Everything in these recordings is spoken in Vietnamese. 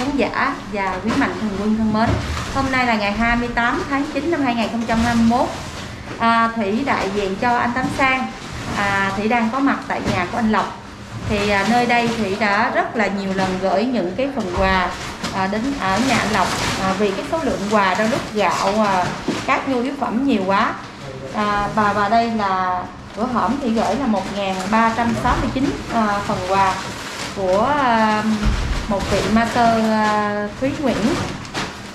khán giả và quý mạnh thường quân thân mến. Hôm nay là ngày 28 tháng 9 năm 2021. À, Thủy đại diện cho anh Tám Sang. À, Thủy đang có mặt tại nhà của anh Lộc. Thì à, nơi đây Thủy đã rất là nhiều lần gửi những cái phần quà à, đến ở nhà anh Lộc à, vì cái số lượng quà đôi lúc gạo à, các nhu yếu phẩm nhiều quá à, và và đây là bữa hổm thì gửi là 1.369 à, phần quà của à, một vị master à, Thúy Nguyễn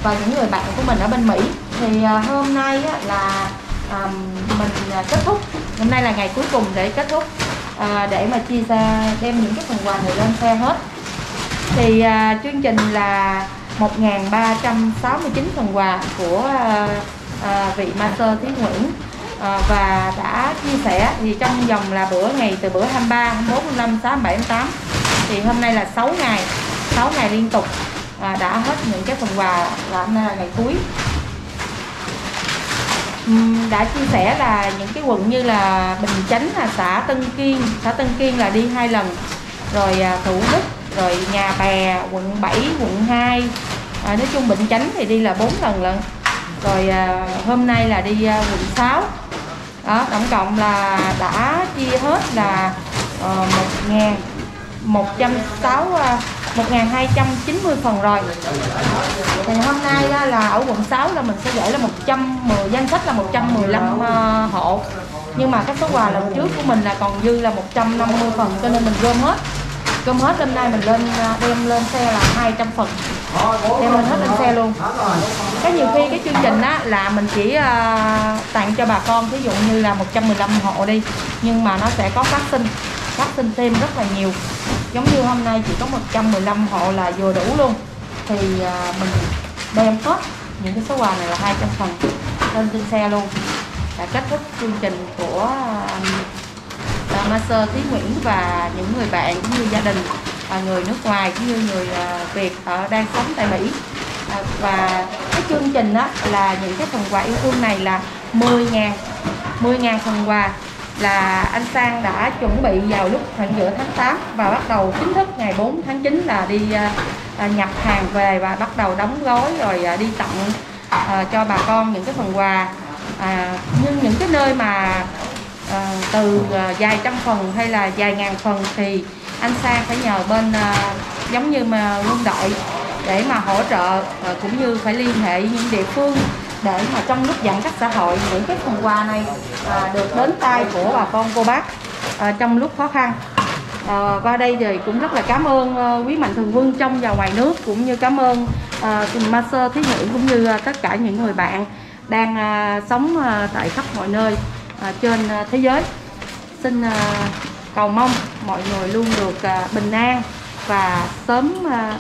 và những người bạn của mình ở bên Mỹ. Thì à, hôm nay là à, mình kết thúc. Hôm nay là ngày cuối cùng để kết thúc để mà chia ra đem những cái phần quà này lên xe hết. Thì chương trình là 1.369 phần quà của vị master Thúy Nguyễn. À, và đã chia sẻ thì trong vòng là bữa ngày từ bữa 23, 24, 25, 6, 7, 8 thì hôm nay là 6 ngày. 6 ngày liên tục à, đã hết những cái phần quà và hôm nay là ngày cuối. Đã chia sẻ là những cái quận như là Bình Chánh là xã Tân Kiên xã Tân Kiên là đi hai lần. Rồi à, Thủ Đức rồi Nhà Bè quận 7 quận 2 à, nói chung Bình Chánh thì đi là bốn lần lận. Rồi à, hôm nay là đi à, quận 6 đó tổng cộng là đã chia hết là uh, một ngàn một trăm sáu à, à, một ngàn hai trăm chín mươi phần rồi. Thì hôm nay là ở quận 6 là mình sẽ gửi là 110 danh sách là 115 uh, ờ, hộ. Nhưng mà cái số quà lần trước của mình là còn dư là 150 phần cho nên mình gom hết. Gom hết hôm nay mình lên ờ, đem lên xe là 200 phần. Đem lên hết lên xe luôn. Có nhiều khi cái chương trình á là mình chỉ uh, tặng cho bà con ví dụ như là 115 hộ đi nhưng mà nó sẽ có phát sinh phát sinh thêm rất là nhiều giống như hôm nay chỉ có 115 hộ là vừa đủ luôn. Thì à, mình đem hết những cái số quà này là 200 phần lên trên xe luôn. Đã kết thúc chương trình của à, à, Master Thí Nguyễn và những người bạn cũng như gia đình và người nước ngoài cũng như người Việt ở đang sống tại Mỹ. Và cái chương trình đó là những cái phần quà yêu thương này là 10 ngàn 10 ngàn phần quà là anh Sang đã chuẩn bị vào lúc khoảng giữa tháng 8 và bắt đầu chính thức ngày 4 tháng 9 là đi à, à, nhập hàng về và bắt đầu đóng gói rồi à, đi tặng cho bà con những cái phần quà. À, nhưng những cái nơi mà à, từ vài trăm phần hay là vài ngàn phần thì anh Sang phải nhờ bên à, giống như mà quân đội để mà hỗ trợ à, cũng như phải liên hệ những địa phương để mà trong lúc giãn cách xã hội những cái phần quà này à, được đến tay của bà con cô bác à, trong lúc khó khăn. À, qua đây thì cũng rất là cảm ơn à, quý mạnh thường quân trong và ngoài nước cũng như cảm ơn à, master thí nghiệm cũng như à, tất cả những người bạn đang à, sống à, tại khắp mọi nơi à, trên à, thế giới. Xin à, cầu mong mọi người luôn được à, bình an và sớm à,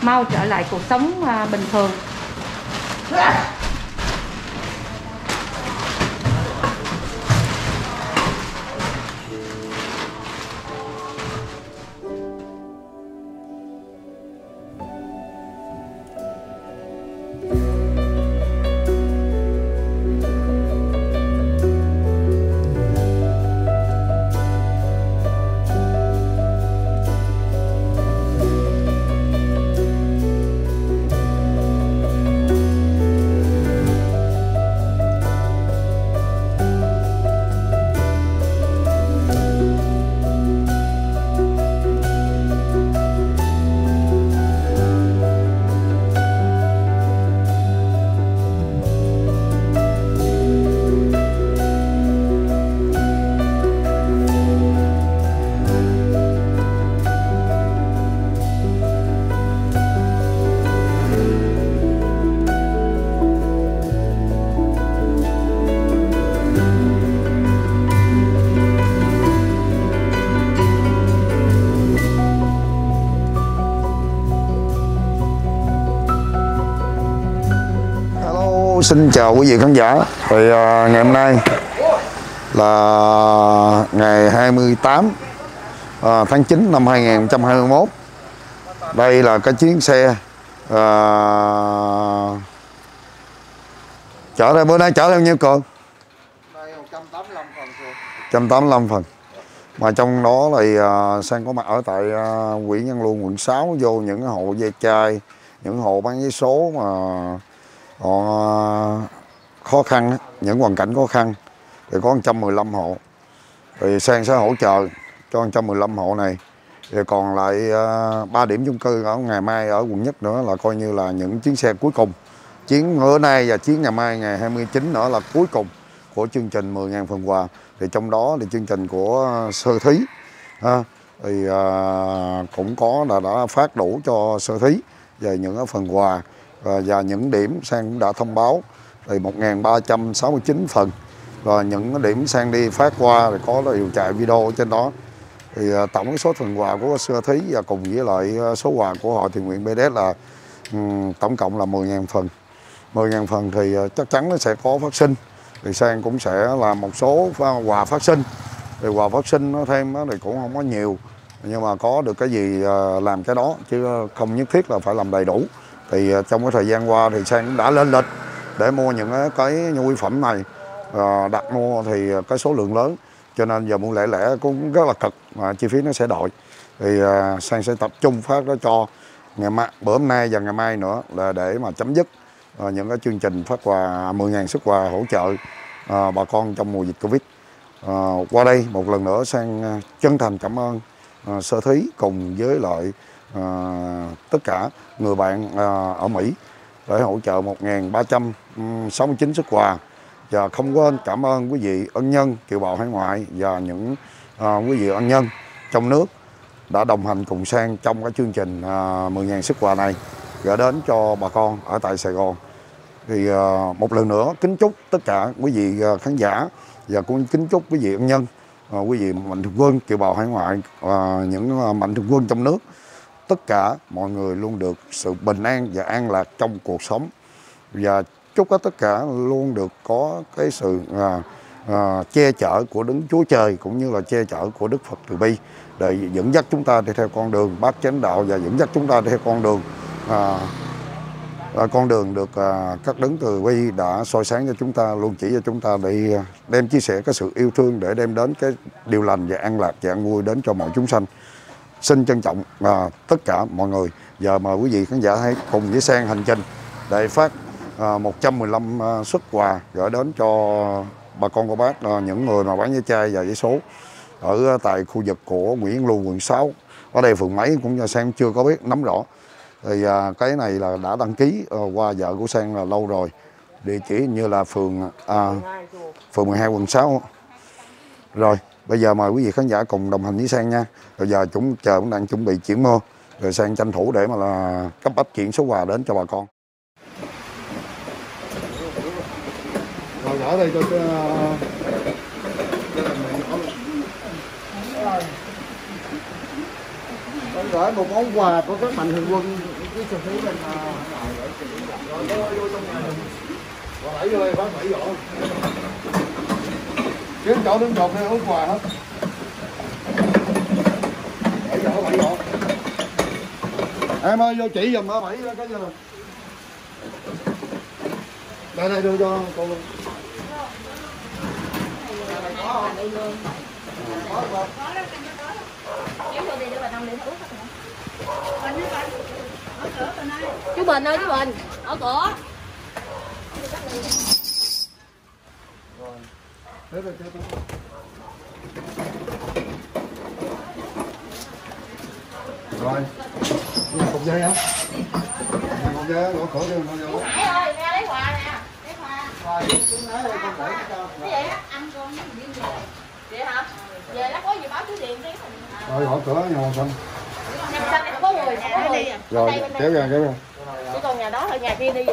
mau trở lại cuộc sống à, bình thường. Xin chào quý vị khán giả. Thì à, ngày hôm nay là ngày 28 à, tháng 9 năm 2021. Đây là cái chuyến xe à, chở đây bữa nay chở theo nhiêu con? 185 phần mà trong đó thì à, sang có mặt ở tại à, quỹ nhân luôn quận 6 vô những hộ ve chai những hộ bán giấy số mà họ khó khăn những hoàn cảnh khó khăn. Thì có 115 hộ. Thì sang sẽ hỗ trợ cho 115 hộ này. Rồi còn lại ờ, ba điểm chung cư ở ngày mai ở quận nhất nữa là coi như là những chuyến xe cuối cùng. Chuyến bữa nay và chuyến ngày mai ngày 29 nữa là cuối cùng của chương trình 10.000 phần quà. Thì trong đó thì chương trình của sơ thí ha, thì à, cũng có là đã phát đủ cho sơ thí về những phần quà và, những điểm sang cũng đã thông báo. Thì 1.369 phần. Và những điểm sang đi phát qua thì có điều chạy video ở trên đó. Thì à, tổng số phần quà của sơ thí và cùng với lại à, số quà của hội thiện nguyện BDS là ừ, tổng cộng là 10.000 phần. 10.000 phần thì à, chắc chắn nó sẽ có phát sinh. Thì sang cũng sẽ làm một số quà phát sinh. Thì quà phát sinh nó thêm thì cũng không có nhiều. Nhưng mà có được cái gì làm cái đó chứ không nhất thiết là phải làm đầy đủ thì ờ, trong cái thời gian qua thì sang cũng đã lên lịch để mua những ờ, cái- nhu yếu phẩm này à, đặt mua thì cái số lượng lớn. Cho nên giờ mua lẻ lẻ cũng rất là cực mà chi phí nó sẽ đội. Thì à, sang sẽ tập trung phát đó cho ngày mai bữa hôm nay và ngày mai nữa là để mà chấm dứt à, những cái chương trình phát quà à, 10.000 xuất quà hỗ trợ à, bà con trong mùa dịch covid. À, qua đây một lần nữa sang chân thành cảm ơn à, sơ thí cùng với lại à, tất cả người bạn à, ở Mỹ để hỗ trợ 1.369 xuất quà. Và không quên cảm ơn quý vị ân nhân kiều bào hải ngoại và những à, quý vị ân nhân trong nước đã đồng hành cùng sang trong cái chương trình à, 10.000 xuất quà này. Gửi đến cho bà con ở tại Sài Gòn. Thì à, một lần nữa kính chúc tất cả quý vị à, khán giả và cũng kính chúc quý vị ân nhân à, quý vị mạnh thường quân kiều bào hải ngoại và những à, mạnh thường quân trong nước tất cả mọi người luôn được sự bình an và an lạc trong cuộc sống. Và chúc các tất cả luôn được có cái sự à, à, che chở của đấng Chúa Trời cũng như là che chở của Đức Phật Từ Bi. Để dẫn dắt chúng ta đi theo con đường bát chánh đạo và dẫn dắt chúng ta đi theo con đường à, à, con đường được à, các đấng từ bi đã soi sáng cho chúng ta luôn chỉ cho chúng ta để à, đem chia sẻ cái sự yêu thương để đem đến cái điều lành và an lạc và an vui đến cho mọi chúng sanh xin trân trọng à, tất cả mọi người. Giờ mời quý vị khán giả hãy cùng với sang hành trình để phát à, 115 à, xuất quà gửi đến cho bà con cô bác à, những người mà bán giấy chai và giấy số ở tại khu vực của Nguyễn Lưu quận 6 ở đây phường mấy cũng như sang chưa có biết nắm rõ. Thì à, cái này là đã đăng ký à, qua vợ của sang là lâu rồi. Địa chỉ như là phường à, phường 12 quận 6 rồi bây giờ mời quý vị khán giả cùng đồng hành với sang nha. Rồi giờ chúng chờ cũng đang chuẩn bị chuyển mơ rồi sang tranh thủ để mà là cấp bách chuyển số quà đến cho bà con. Rồi ở đây cho Con gửi một món quà của các mạnh thường quân. Với sự phí bên đẩy vô đây bác đẩy vô kiếm chỗ, đứng cột đây uống quà hết. Đẩy vô đẩy vô em ơi, vô chỉ giùm hả bảy cái gì đây đây, đưa cho cô luôn. Chú Bình ơi, chú Bình. Ở cửa. Thế rồi, thế rồi. Rồi, nhà cục dây? Nhà cục dây gõ cửa đi, mà vô. Hải ơi ra lấy quà nè lấy quà Rồi, nói đây con để cho. cái vậy á ăn con đi về vậy hả về nó có gì báo chú điện đi Rồi, gõ cửa nhà một phần. nhà có người có người Rồi, kéo ra, kéo ra. chỉ còn nhà đó thôi nhà kia đi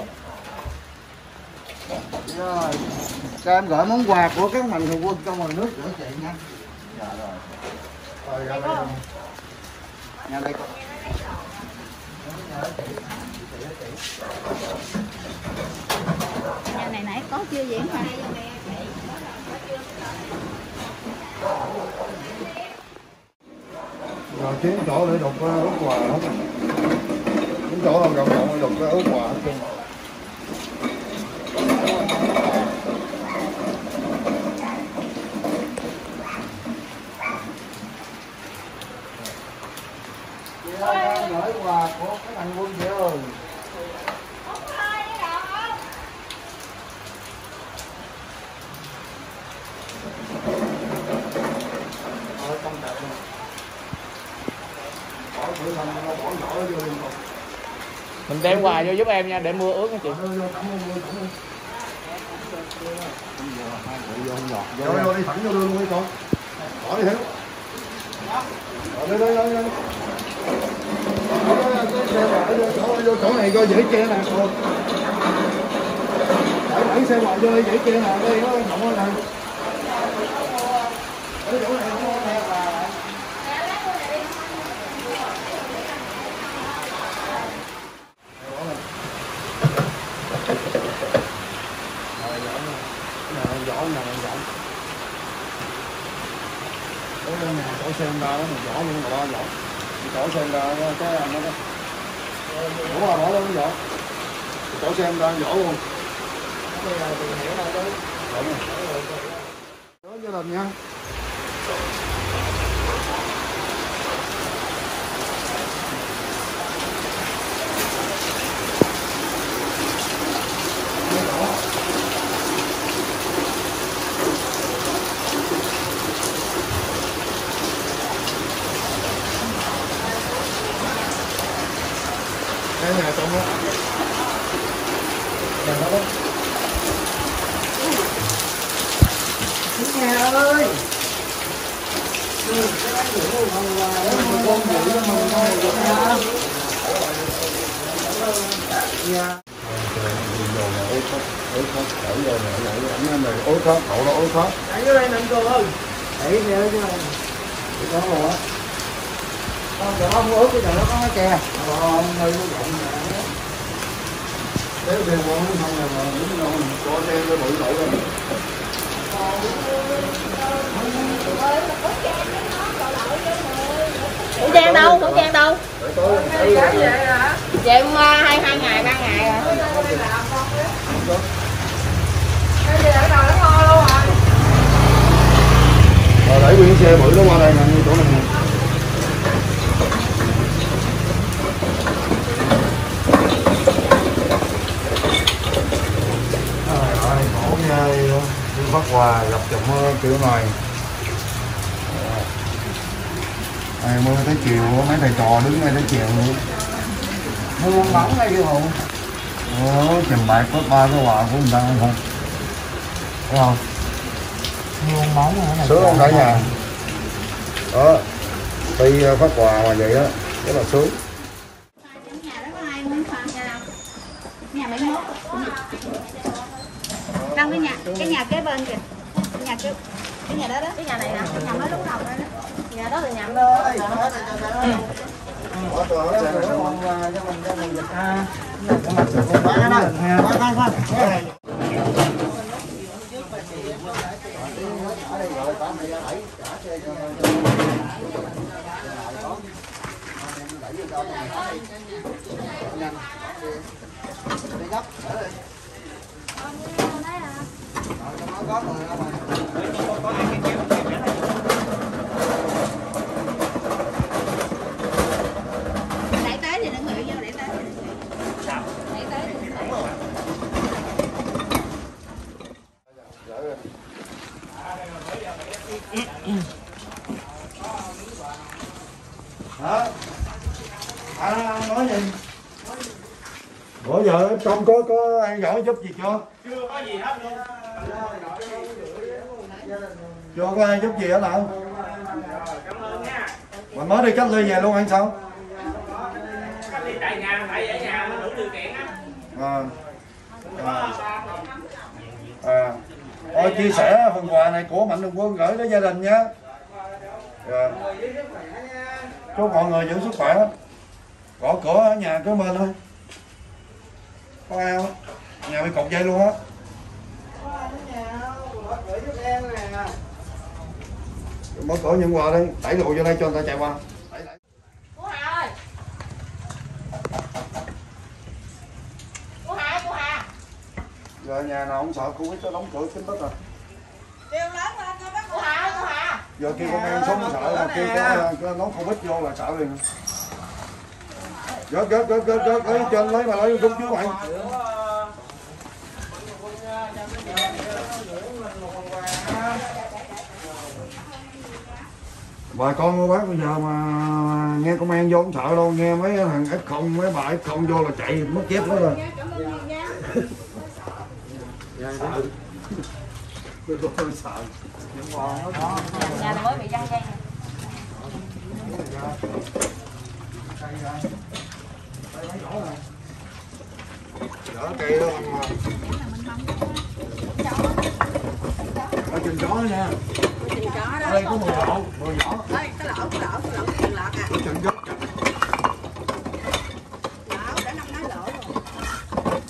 Rồi, cho em gửi món quà của các mạnh thường quân trong ngoài nước gửi chị nha. Rồi, ra đây. Nhà đây có. nhà này nãy có chưa vậy mà Rồi, kiếm chỗ để đục ướp quà hết. Kiếm chỗ nào rộng rộng để đục ướp quà hết trơn. Của các mạnh quân chị ơi Ở trong trận này. Bỏ thử thành nó bỏ nhỏ vô liên tục. mình đem quà vô giúp em nha để mưa ướt nha chị Vô, vô, cảm ơn, vô, cảm ơn. Vô, vô, đi thẳng vô luôn đi con. Bỏ đi Hiếu. Bỏ đi, đi, đi, đi. Bỏ đi, cái xe bỏ vô chỗ- này coi dễ che nè. Cô. Đẩy, đẩy xe ngoài vô dễ che nè, đây nó rộng hơn nè. Ở chỗ này không có nè, là- vỏ nè vỏ cái nhà chỗ xem ra đó mà vỏ luôn mà ba chỗ xem ra cái anh đó bỏ qua bỏ lên vỏ chỗ xem ra vỏ luôn. Đó gia đình nha cái nhà trong đó nhà đó đó nhà ơi nhà ôi khóc cậu đó ôi khóc Chạy vô đây nè cô ơi đẩy theo chứ. Cái đó rồi á. Con chỗ không ướt cái chỗ đó có cái chè. Không nơi nó rộng nếu không không là mà đâu mình có xe cái bụi đậu lên Khẩu trang đâu? Khẩu trang đâu? Về em à, hai hai ngày ba ngày rồi. Ờ, rồi đẩy nguyên xe bụi nó qua đây nè như chỗ này nè Trời ơi, đi phát quà gặp chồng mưa kiểu này này mưa tới chiều mấy thầy trò đứng ngay tới chiều luôn Mưa bóng ngay kêu hồn Ủa trình bày có ba cái quà của người ta không? Không? Nhiều móng nữa này Sướng không cả nhà? Đó. Đi ờ, phát quà mà vậy á. Rất là sướng. Nhà đó mấy mốt đâu cái nhà cái nhà kế bên kìa. Cái nhà kế cái nhà đó đó. Cái nhà này nè. cái nhà mới lúc đầu đó đó. Nhà đó là nhà em đó. đẩy はい。Có có ăn giỏi giúp gì chưa? chưa có gì hết luôn Chưa có ai giúp gì hết nha Mình mới đi cách ly về luôn hay sao? cách ly tại nhà tại ở nhà nó đủ điều kiện á À. À. À. Chia sẻ phần quà này của Mạnh Thường Quân gửi tới gia đình nha. Rồi. Chúc mọi người giữ sức khỏe. Gõ cửa ở nhà kế bên thôi. Có ai không? Nhà bị cột dây luôn á. Mở cửa nhận quà đi, đẩy lùi vô đây cho người ta chạy qua. Đẩy, đẩy. Cô Hà ơi. Cô Hà, cô Hà. Giờ nhà nào không sợ Covid nó đóng cửa kín tất rồi. Cô Hà, cô Hà. Giờ kêu công an xuống sợ là kêu có nói Covid vô là sợ liền gớt gớt gớt gớt gớt, lấy trên lấy mà lấy rung chứ mày bà con cô bác bây giờ mà nghe công an vô cũng sợ đâu, nghe mấy thằng f không, mấy bà f không vô là chạy, mất dép hết rồi. Dạ, Nhà này mới bị văng dây đỡ cây đó mà ở trên chó nha ở đây có 10 lỗ, 10 lỗ, đây cái lỗ, cái lỗ, cái lỗ cái đường lọt à. ở trên gió Lỗ đã năm nói lỗ rồi.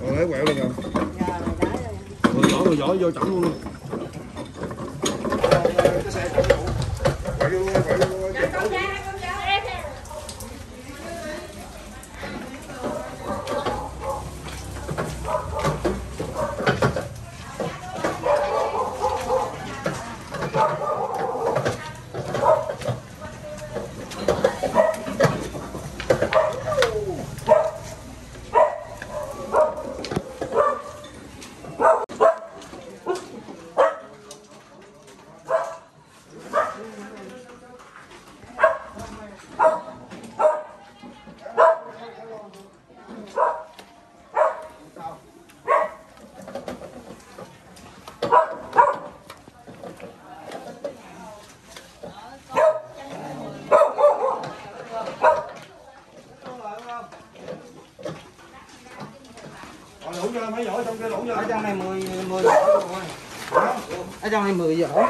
rồi lấy quẹo lên rồi Rồi, đó rồi. 10 lỗ 10 lỗ vô chậm luôn mấy giỏ trong ở trong này 10 10 giỏ rồi ở trong này 10 giỏ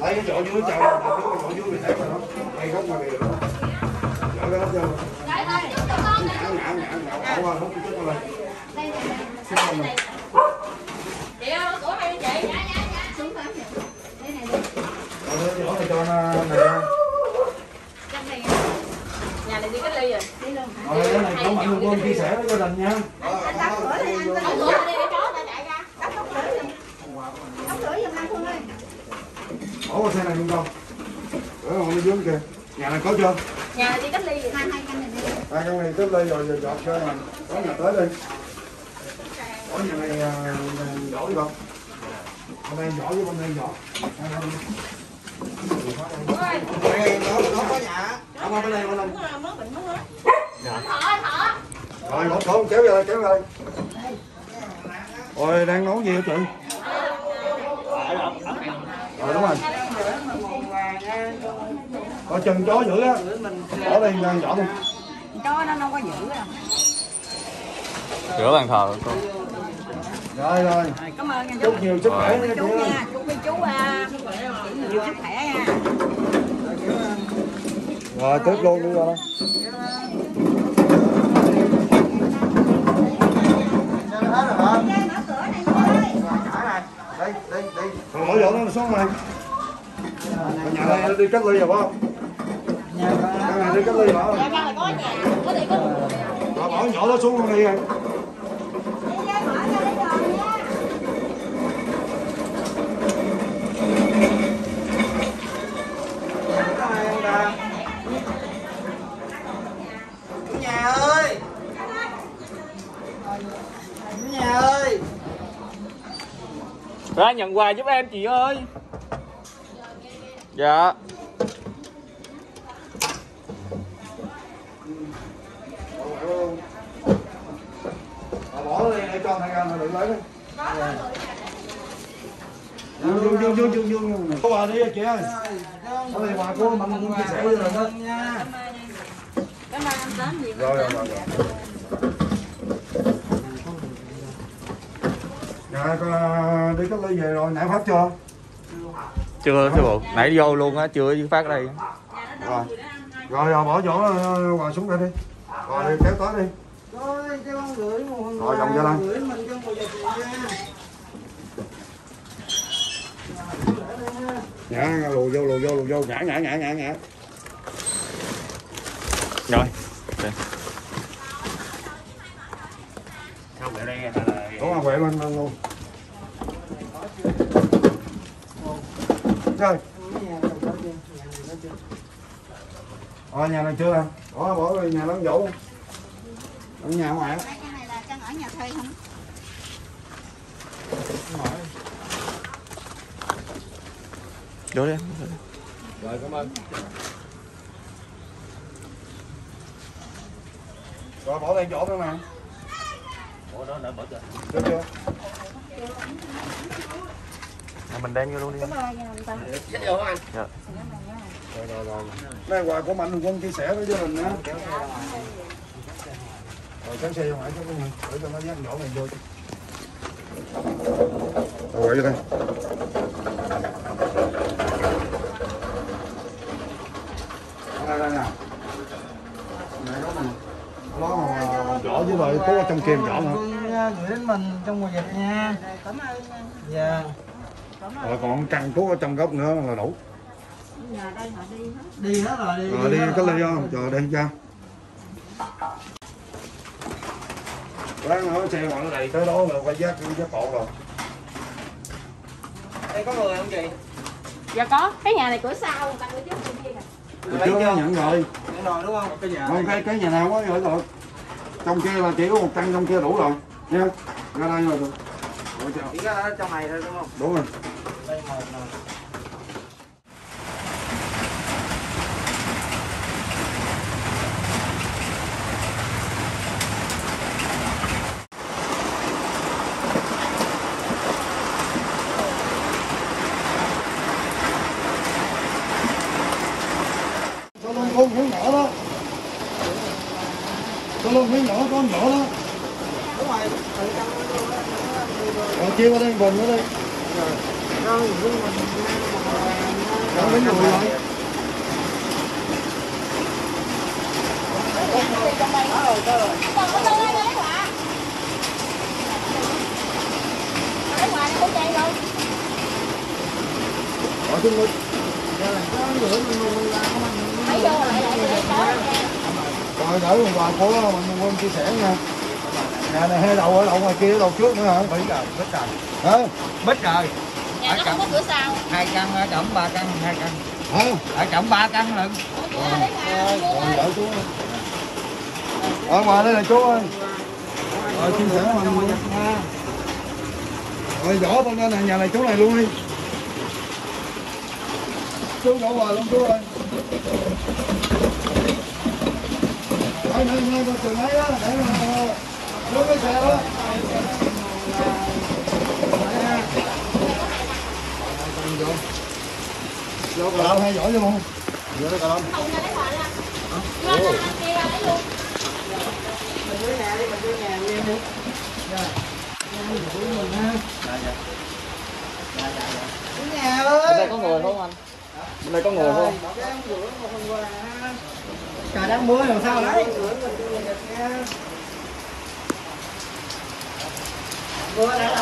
lấy cái chỗ dưới chồng cái chỗ dưới mình thấy mà hay gốc mà kìa cái đó chưa ngã ngã ngã ngã bỏ qua hút cái chút qua đây Xích không nè. chị ơi của hai chị Xuống đó kìa. Đây này đi. Rồi cái giỏ này cho nó này nha. Trong này nhà này đi cách ly rồi đi luôn. rồi cái này cũng mạnh luôn chia sẻ với gia đình nha Anh tắt cửa đi anh, tắt đóng cửa. cửa đi để chó ta chạy ra Tắt tắt cửa đi. Tắt cửa giùm anh Phương ơi. bỏ qua xe này luôn không ở ngoài dưới kìa nhà này có chưa nhà này đi cách ly rồi Hai hai căn này đi hai căn đây rồi giờ dọn cho nè có nhà tới đi. Có nhà này à, dọn đi không? Hôm nay dọn với hôm nay dọn nó có nhà. Không bên đây bên đây. Mới rồi gõ khổ kéo về đây kéo về. Đây rồi đang nấu gì hả chị? Rồi đúng rồi. Có chân chó dữ á. Bỏ đây đang dọn đi cho nó không có giữ đâu. rửa bàn thờ cô? Rồi rồi. Cảm ơn nha chú. chúc nhiều sức khỏe nha chú. nha, chúc với chú à, nhiều sức khỏe nha. rồi tiếp luôn đi rồi. Đây đây đây còn mỗi dọn nó xuống này. Nhà này đi cách ly rồi phải không nhà này đi cách ly bỏ. Dạ có nhà có đi có bỏ nhỏ nó xuống luôn đi rồi nhà ơi nhà ơi ra nhận quà giúp em, chị ơi dạ cho thằng anh đừng lấy vô vô vô vô vô vô vô có quà đi chị ơi ở đây quà cô mạnh muốn chia sẻ với rồi đó nha Cảm ơn anh đến gì rồi rồi rồi rồi dạ có đi cách ly về rồi nãy phát chưa chưa sư phụ nãy vô luôn á chưa phát đây. Rồi rồi rồi bỏ chỗ ờ, xuống đây đi. Rồi kéo tới đi rồi cho con gửi một phần Rồi, dòng quà đây. gửi mình cho một giờ chị nha ngã lùi vô lùi vô lùi vô ngã ngã ngã ngã ngã rồi ở đây là Có mà quẹo lên lên luôn. Chơi. Ờ, nhà này chưa anh? Đó, bỏ về nhà lớn vũ. Ở nhà ngoại. Cái này là căn ở nhà thuê không? Vô đi. Rồi, cảm ơn. Rồi, bỏ đây chỗ nữa nè. Ủa đó đã bỏ chưa? Được chưa? À, mình đem vô luôn đi. Chắc vô anh. Rồi, rồi, rồi. Đây quà của Mạnh Quân chia sẻ với gia đình nha. Rồi, kéo xe vô ngoài cho này. Để cho nó dắt nhỏ này vô. Rồi, quậy vô đây. Đây, đây nè. Này đó nè. Nó vỏ với lại có trong kim vỏ nữa. gửi đến mình trong mùa dịch nha Cảm ơn dạ Rồi còn trăng thuốc ở trong gốc nữa là đủ. Nhà đây họ đi hết. đi hết rồi đi Rồi đi hết có rồi. ly không? Chờ đây cha. Ráng nói xe mọi này tới đó là phải giác giác bộ rồi. đây có người không chị Dạ có, cái nhà này cửa sau, người ta cửa trước kia kìa. Từ trước nó nhận rồi. Để rồi đúng không cái nhà Không cái cái nhà nào có rồi rồi. Trong kia là chỉ có một căn trong kia đủ rồi. Nha. Ra đây rồi. chỉ có ở trong này thôi đúng không Đúng rồi. đây một nè Cho luôn con miếng nhỏ đó. Cho luôn miếng nhỏ con nhỏ đó. đúng rồi từ trong Rồi chia qua đây bình nữa đi. rồi gửi mình Cho miếng người rồi. Còn có tôi lấy lấy quà. Lấy quà này không chạy đâu. Ở chung đi. Lấy vô lại lại để có nha. Rồi gửi một quà của mình quên chia sẻ nha. Nhà này hai đầu ở đầu ngoài kia đầu trước nữa hả? bít rồi bít rồi Hả? bít rồi Nhà nó không có cửa sau. hai căn ở trọng ba căn hai căn Hả? ở trọng ba căn lận gửi chú. Ở ngoài đây là chú ơi. Rồi chia sẻ mình. Rồi vỏ bên đây này nhà này chú này luôn đi. Chú vỏ quà luôn chú ơi. Đây đây đây con trường ấy đó để mà lúc cái xe đó. Vô cà lâm hay giỏi vô không? Vô đó cà lâm. Không ra lấy quà ra. Nhà ơi có người không anh? Bên đây có người không? Trời đang mưa làm sao đấy Rồi lại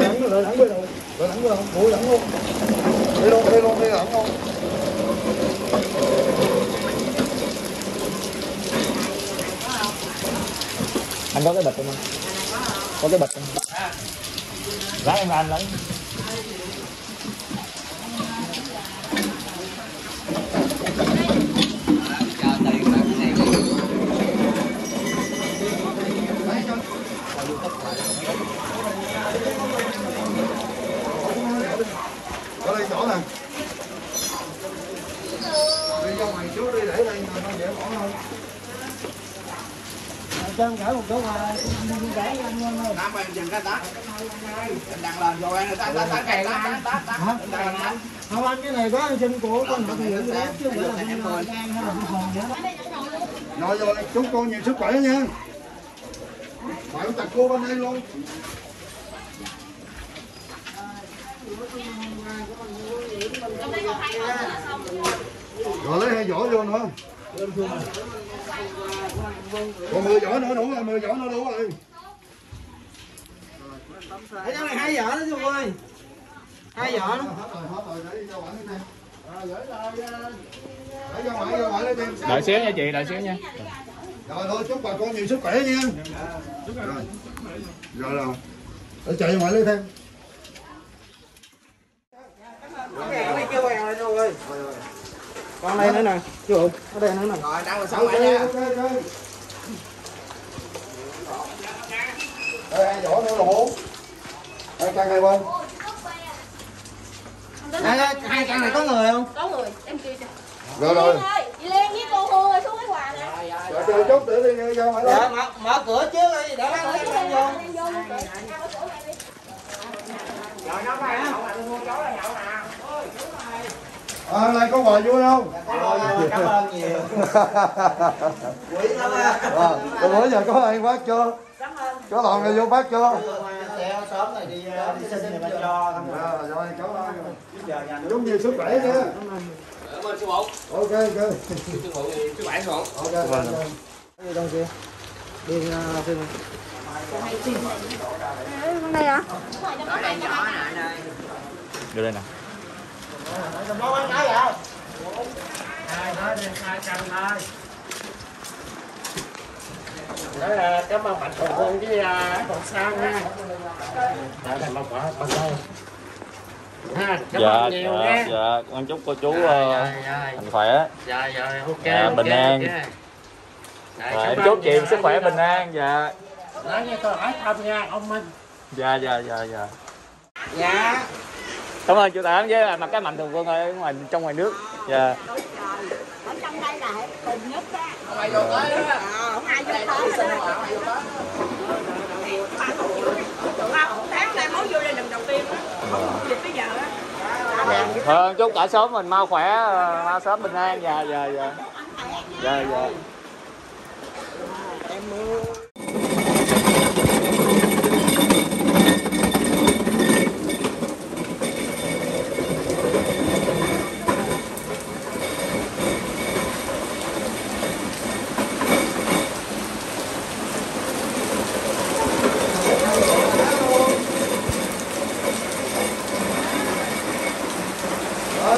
thẳng lại thẳng bên rồi. Lại thẳng bên rồi. Ủa thẳng luôn. Đi luôn đi luôn đi thẳng luôn. Anh có cái bịch không anh? Có cái bịch không? lấy em anh lấy. Ở đây chỗ nè. Đi ra ngoài trước đi để đây mà nó dễ bỏ không? Cho em gửi một quà đi gửi anh luôn rồi Năm em dừng cái. Em đặt lên rồi anh tắt tắt tắt tắt tắt tắt. hả không anh cái này có anh xin của con họ thì gửi đó chứ không phải là bên hồn nữa Rồi rồi. Chúc con nhiều sức khỏe nha. Phải chặt cô bên đây luôn. Rồi lấy hai vỏ vô nữa. Còn 10 vỏ nữa đủ rồi, 10 vỏ nữa đủ rồi. ở trong này hai vợ đó chú ơi. Hai vợ đó. Đợi xíu nha chị đợi xíu nha. Rồi thôi chúc bà con nhiều sức khỏe nha. Rồi rồi. Rồi để chạy ngoại lấy thêm. Cái này chưa quẹo rồi chú ơi con đây nữa nè chú ơi ở đây nữa nè. Rồi đang là xong ok rồi nha đây hai vỏ nữa là bốn hai căn hai bên hai căn này có người không? Có người em kêu cho. Rồi rồi. Chị Liên với cô Hương rồi xuống cái quà nè. Rồi chờ chút để đi ra ngoài dạ mở, mở cửa trước đi để bác lên lên vô. Lên vô luôn kìa. Ăn ở chỗ này à này có quà vui không? Rồi cảm ơn nhiều. Quỷ lắm á à, từ bữa giờ có ai phát chưa có lòng này vô phát chưa xe sớm này đi ờ, đi xin người ta cho. Không à, rồi cảm ơn giờ nhà nước chúc nhiều sức khỏe nha cảm ơn sư phụ ok. Ok sư phụ sư bạn sư phụ ok. Ok đi đâu kia đi ờ, xin. Đưa đây nè nó bán cái vậy Đó là cảm ơn Mạnh Thường Quân với Còn Sang nha. Đó là một quả bà con. Ha, cảm dạ ơn nhiều dạ nha. dạ con chúc cô chú Dạ, ờ, dạ, dạ. mạnh khỏe Dạ, dạ, ok. Dạ, bình an. ok. Dạ, em ơn chúc chị sức khỏe bình an dạ Nói nghe tôi hỏi thăm nha, ông Minh. dạ dạ dạ dạ dạ cảm ơn chú tám với mặt cái mạnh thường quân ở ngoài trong ngoài nước. Dạ. Ở trong đây là tình nhất á không ai vô tới đó không ai vô tới chúc cả sớm mình mau khỏe ờ, mau sớm bình an. Dạ dạ dạ. Dạ dạ. mưa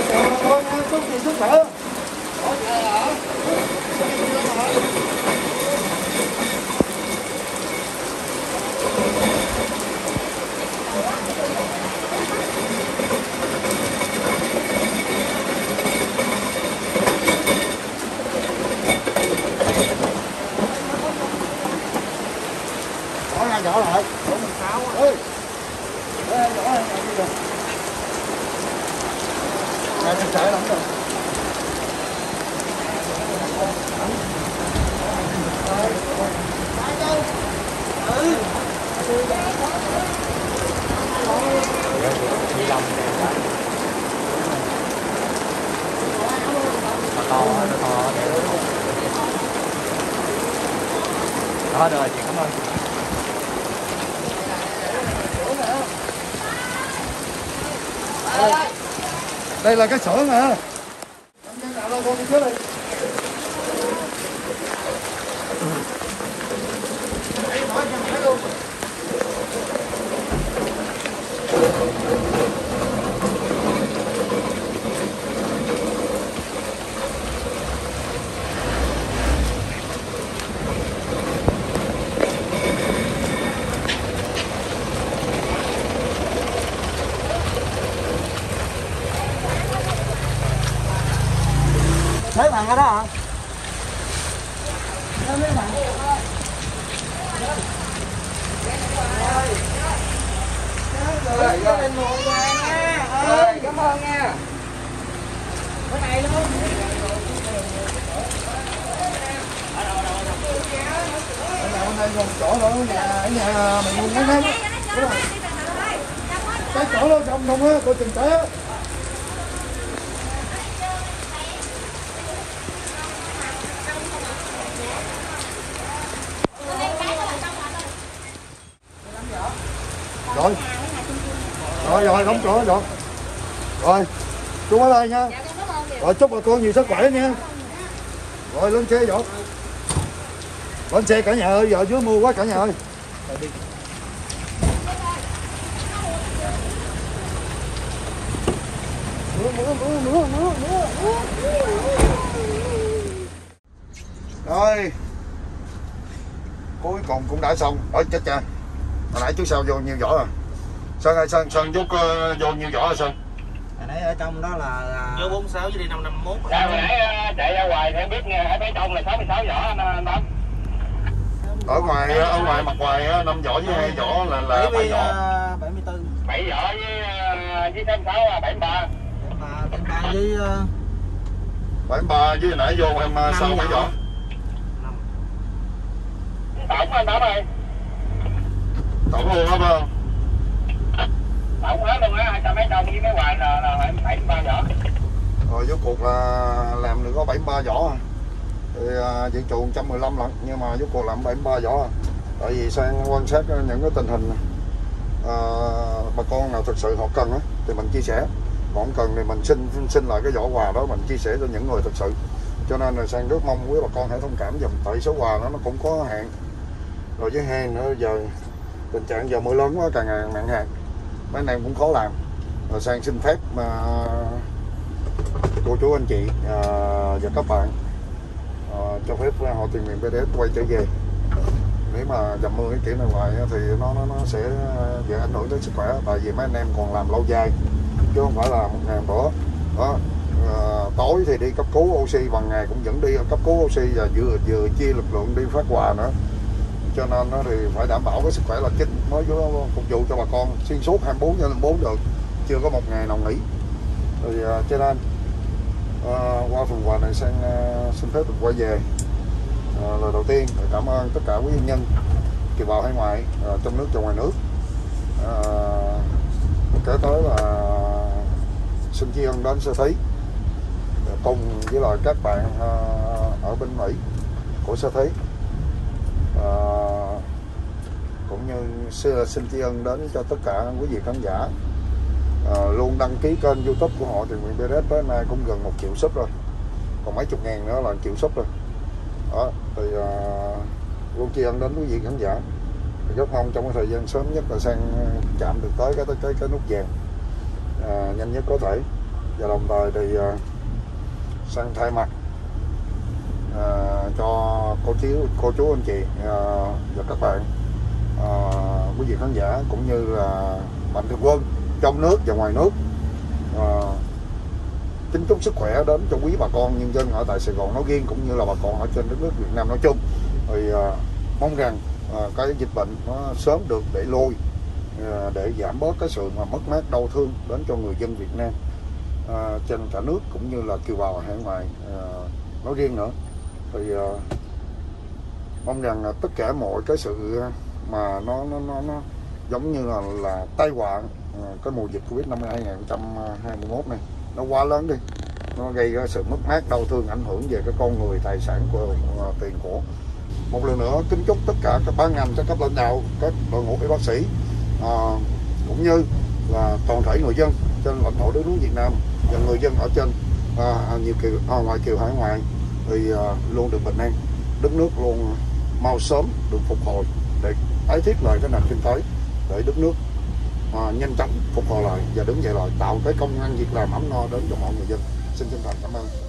chào bà con nha chúc nhiều sức khỏe Bỏ ra vỏ lại. Bỏ mình sáu. Ơi. Để vỏ này đi được. Này mình sợ lắm rồi. đó rồi chị cảm ơn đây là cái xưởng hả? Nào đâu con đi trước đi. mấy bằng ở đó hả rồi cảm ơn nha Hôm nay còn chỗ đó nhà ở nhà mình luôn mấy. Cái chỗ đó không không á, cô chừng té. Rồi rồi rồi không rồi rồi rồi chú bye bye nha. Rồi chúc bà con nhiều sức khỏe nha. Rồi lên xe dột lên xe cả nhà ơi giờ dưới mưa quá cả nhà ơi. Rồi. Cuối cùng cũng đã xong. Ở chết cha. Hồi nãy chú sao vô nhiều vỏ rồi sơn ơi sơn sơn chút uh, vô nhiều vỏ rồi sơn hồi nãy ở trong đó là, là... vô 46 chứ đi 551 Dạ, hồi nãy ờ, chạy ra ngoài thì em biết nghe ở bên trong là 66 vỏ anh anh Tâm. ở ngoài ở ngoài mặt ngoài á, năm vỏ với hai vỏ là là bảy 70, vỏ uh, 74 7 vỏ với ờ, với 66 là 73. mà tên ba với bảy ba với nãy vô em sau mấy vỏ. Tổng anh Tâm ơi. tổng luôn hết không Tổng hết luôn á, 200 mấy đồng với mấy hoài là là 73 vỏ. rồi vô cuộc là làm được có 73 vỏ à. thì à, dự trù 115 lần nhưng mà vô cuộc làm 73 vỏ à. tại vì sang quan sát những cái tình hình à, bà con nào thực sự họ cần á thì mình chia sẻ còn cần thì mình xin xin lại cái vỏ quà đó mình chia sẻ cho những người thực sự cho nên là sang rất mong quý bà con hãy thông cảm dùm tại số quà đó nó cũng có hạn rồi với hai nữa giờ tình trạng giờ mưa lớn quá càng ngày nặng hạt mấy anh em cũng khó làm. Rồi sang xin phép mà cô chú anh chị à, và các bạn à, cho phép họ tiền miền PDF quay trở về. Nếu mà dầm mưa cái kiểu này hoài thì nó nó nó sẽ à, dễ ảnh hưởng đến sức khỏe. Tại vì mấy anh em còn làm lâu dài chứ không phải là một ngày bữa đó à, tối thì đi cấp cứu oxy bằng ngày cũng vẫn đi cấp cứu oxy và vừa vừa chia lực lượng đi phát quà nữa cho nên nó thì phải đảm bảo cái sức khỏe là chính. Mới phục vụ cho bà con xuyên suốt 24 trên 24 được chưa có một ngày nào nghỉ. Thì uh, à, cho nên uh, qua phần quà này sang uh, xin phép được quay về. Uh, lời đầu tiên là cảm ơn tất cả quý nhân kiều bào hải ngoại uh, trong nước và ngoài nước. Uh, kế tới là xin tri ân đến sơ thí cùng với lại các bạn uh, ở bên mỹ của sơ thí. Uh, cũng như xin tri ân đến cho tất cả quý vị khán giả. À, luôn đăng ký kênh youtube của họ thì nguyện BDS tới nay cũng gần một triệu sub rồi. Còn mấy chục ngàn nữa là triệu sub rồi. Đó thì à, luôn tri ân đến quý vị khán giả. Rất mong trong cái thời gian sớm nhất là sang chạm được tới cái cái cái nút vàng. À, nhanh nhất có thể. Và đồng thời thì à, sang thay mặt à, cho cô chú cô chú anh chị à, và các bạn à, quý vị khán giả cũng như là mạnh thường quân trong nước và ngoài nước à, kính chúc sức khỏe đến cho quý bà con nhân dân ở tại Sài Gòn nói riêng cũng như là bà con ở trên đất nước Việt Nam nói chung. Thì à, mong rằng à, cái dịch bệnh nó sớm được để lôi à, để giảm bớt cái sự mà mất mát đau thương đến cho người dân Việt Nam à, trên cả nước cũng như là kiều bào hải ngoại à, nói riêng nữa. Thì à, mong rằng tất cả mọi cái sự mà nó nó nó, nó giống như là là tai họa ờ, cái mùa dịch Covid năm 2021 này. Nó quá lớn đi. Nó gây ra sự mất mát đau thương ảnh hưởng về cái con người tài sản của ờ, tiền của. Một lần nữa kính chúc tất cả các ban ngành các cấp lãnh đạo các đội ngũ y bác sĩ à, cũng như là toàn thể người dân trên lãnh thổ đất nước Việt Nam và người dân ở trên à, nhiều kiều à, ngoài kiều hải ngoại thì à, luôn được bình an. Đất nước luôn mau sớm được phục hồi để tái thiết lại cái nền kinh tế để đất nước à, nhanh chóng phục hồi lại và đứng dậy lại tạo cái công ăn việc làm ấm no đến cho mọi người dân. Xin chân thành cảm ơn.